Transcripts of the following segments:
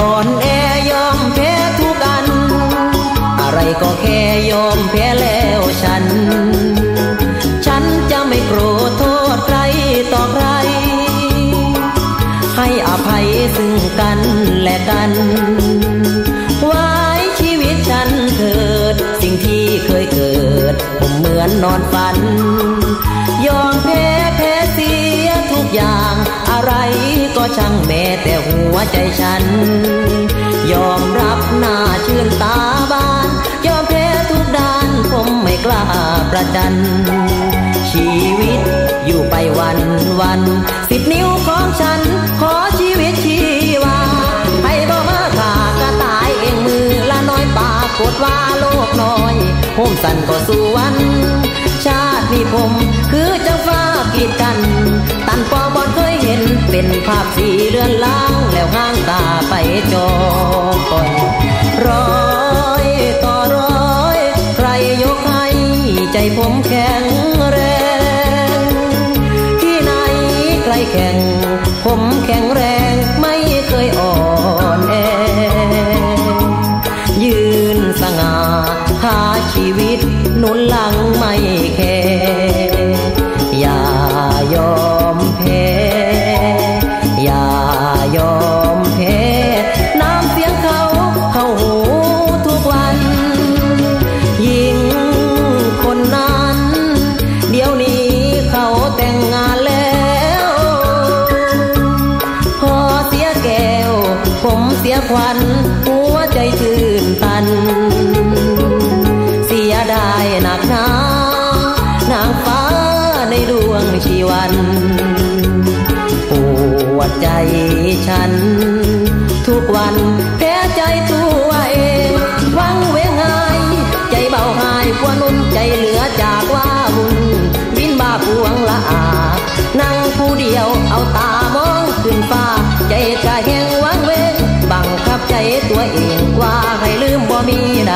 อ่อนแอยอมแพ้ทุกอัน อะไรก็แค่ยอมแพ้แล้วฉัน ฉันจะไม่โกรธโทษใครต่อใคร ให้อภัยซึ่งกันและกันไว้ชีวิตฉันเถิด สิ่งที่เคยเกิด ผมเหมือนนอนฝัน ยอมแพ้แพ้เสียทุกอย่าง อะไรก็ช่างแม้แต่หัวใจฉัน ยอมรับหน้าชื่นตาบาน ยอมแพ้ทุกด้านผมไม่กล้าประจัน ชีวิตอยู่ไปวันวันสิบนิ้วของฉัน ขอชีวิตชีวาให้บ่มาขาก็ตายเองมือละน้อยปากดว่าโลกน้อยโฮมสันก็สู่วันชาตินี้ผม คือจังฟ้ากีดกัน ตันปอบอดเคย ภาพสีเลือนล้างแล้วห้างตาไปจองก่อนร้อยต่อร้อย ใครยกให้ใจผมแข็งแรง ที่ไหนใครแข่งผมแข็งแรงไม่เคยอ่อนแอ ยืนสง่าหาชีวิตหนุนหลังไม่แค วัน ปวดใจฉัน ทุกวันแพ้ใจตัวเองวังเวงหาย ใจเบาหายกว่านุ่นใจเหลือจากว่าบุญบินบาพวงละอา นั่งผู้เดียวเอาตามองขึ้นฟ้า ใจกะแหงวังเวงบังคับใจตัวเองว่าให้ลืมบ่มีใด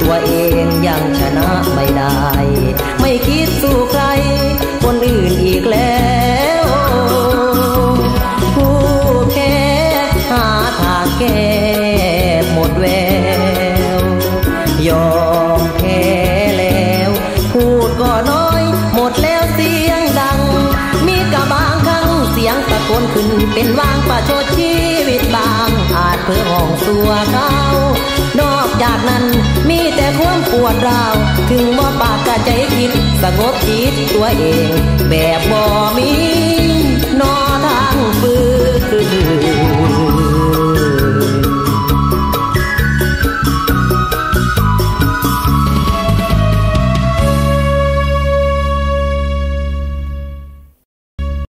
ตัวเองยังชนะไม่ได้ ไม่คิดสู้ใคร คนอื่นอีกแล้วผู้แพ้หาทางแก้หมดแววยอมแพ้แล้ว พูดก็น้อย หมดแล้วเสียงดัง มีกะบางครั้งเสียงตะโกนขึ้นเป็นวางประชดชีวิตบาง อาจเพื่อห้องตัวเขา จากนั้นมีแต่ความปวดร้าว ถึงว่าปากกะใจคิดสงบจิตตัวเอง แบบบ่มี